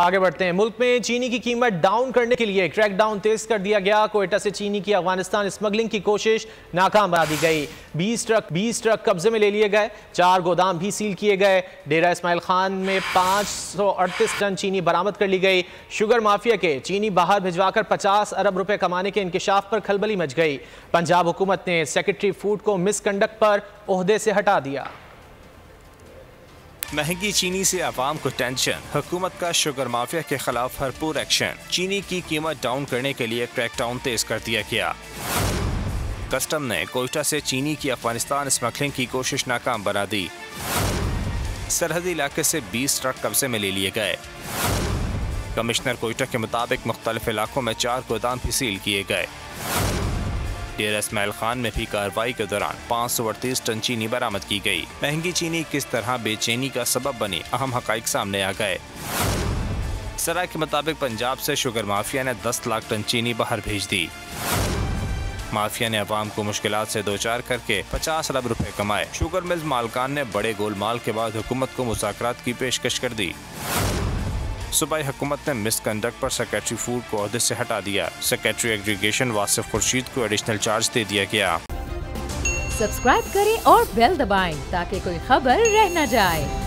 आगे बढ़ते हैं। मुल्क में चीनी की कीमत डाउन करने के लिए क्रैकडाउन तेज कर दिया गया। कोयटा से चीनी की अफ़गानिस्तान स्मगलिंग की कोशिश नाकाम बना दी गई। 20 ट्रक 20 ट्रक कब्जे में ले लिए गए। चार गोदाम भी सील किए गए। डेरा इस्माइल खान में पाँच सौ अड़तीस टन चीनी बरामद कर ली गई। शुगर माफिया के चीनी बाहर भिजवाकर 50 अरब रुपए कमाने के इंकशाफ पर खलबली मच गई। पंजाब हुकूमत ने सेक्रेटरी फ़ूड को मिसकंडक्ट पर ओहदे से हटा दिया। महँगी चीनी से आवाम को टेंशन हुकूमत का शुगर माफिया के खिलाफ भरपूर एक्शन चीनी की कीमत डाउन करने के लिए क्रैकडाउन तेज कर दिया गया। कस्टम ने कोयटा से चीनी की अफ़गानिस्तान स्मगलिंग की कोशिश नाकाम बना दी। सरहदी इलाके से 20 ट्रक कब्जे में ले लिए गए। कमिश्नर कोयटा के मुताबिक मुख्तलिफ़ इलाकों में चार गोदाम भी सील किए गए। डेरा इसमाइल खान में भी कार्रवाई के दौरान पाँच सौ अड़तीस टन चीनी बरामद की गई महँगी चीनी किस तरह बेचैनी का सबब बनी, अहम हक सामने आ गए। सराय के मुताबिक पंजाब से शुगर माफिया ने 10 लाख टन चीनी बाहर भेज दी। माफिया ने अवाम को मुश्किल से दो चार करके 50 अरब रुपए कमाए। शुगर मिल्स मालकान ने बड़े गोलमाल के बाद हुकूमत को मुजाकर की पेशकश कर दी। सूबाई हुकूमत ने मिसकंडक्ट पर सेक्रेटरी फ़ूड को अहदे से हटा दिया। सेक्रेटरी एग्रीगेशन वासिफ खुर्शीद को एडिशनल चार्ज दे दिया गया। सब्सक्राइब करें और बेल दबाएँ ताकि कोई खबर रह न जाए।